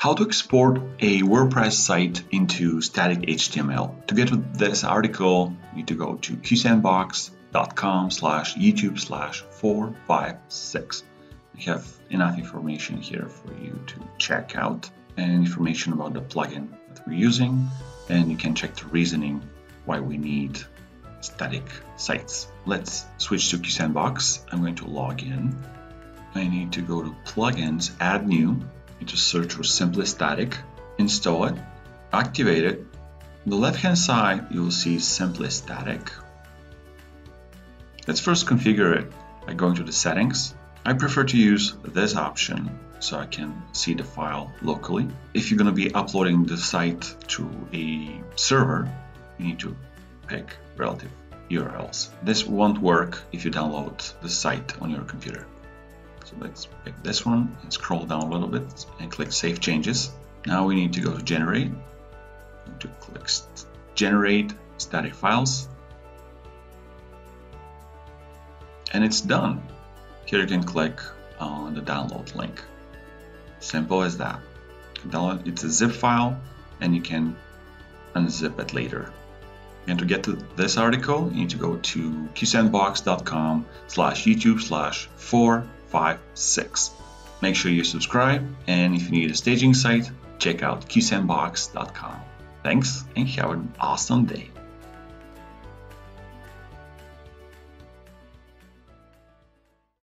How to export a WordPress site into static HTML. To get to this article, you need to go to qsandbox.com slash YouTube slash 456. We have enough information here for you to check out and information about the plugin that we're using and you can check the reasoning why we need static sites. Let's switch to QSandbox. I'm going to log in. I need to go to plugins, add new, just search for Simply Static, install it, activate it. On the left hand side, you will see Simply Static. Let's first configure it by going to the settings. I prefer to use this option so I can see the file locally. If you're going to be uploading the site to a server, you need to pick relative URLs. This won't work if you download the site on your computer. So let's pick this one and scroll down a little bit and click Save Changes. Now we need to go to Generate, to click Generate Static Files, and it's done. Here you can click on the download link. Simple as that. Download, it's a zip file and you can unzip it later. And to get to this article, you need to go to qsandbox.com slash youtube slash 456. Make sure you subscribe, and if you need a staging site, check out qsandbox.com. Thanks, and have an awesome day.